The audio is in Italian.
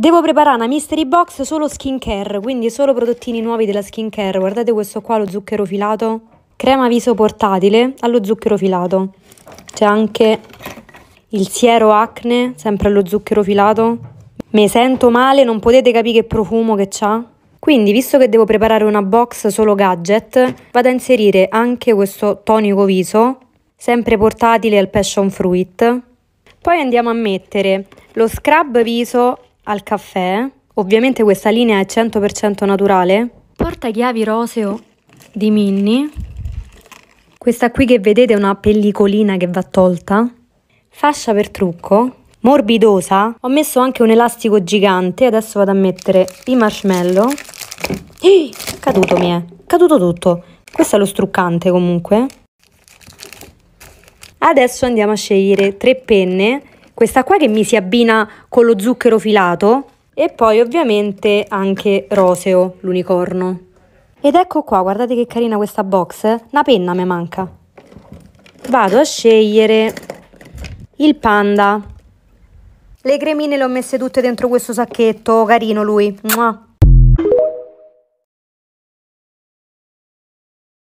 Devo preparare una mystery box solo skincare, quindi solo prodottini nuovi della skincare. Guardate questo qua, lo zucchero filato. Crema viso portatile allo zucchero filato. C'è anche il siero acne, sempre allo zucchero filato. Mi sento male, non potete capire che profumo che c'ha. Quindi, visto che devo preparare una box solo gadget, vado a inserire anche questo tonico viso, sempre portatile al passion fruit. Poi andiamo a mettere lo scrub viso al caffè. Ovviamente questa linea è 100% naturale. Portachiavi roseo di Minnie. Questa qui che vedete è una pellicolina che va tolta. Fascia per trucco. Morbidosa. Ho messo anche un elastico gigante. Adesso vado a mettere i marshmallow. Ehi, caduto mi è. Caduto tutto. Questo è lo struccante comunque. Adesso andiamo a scegliere tre penne questa qua che mi si abbina con lo zucchero filato e poi ovviamente anche roseo, l'unicorno. Ed ecco qua, guardate che carina questa box, una penna mi manca. Vado a scegliere il panda. Le cremine le ho messe tutte dentro questo sacchetto, carino lui. Mua.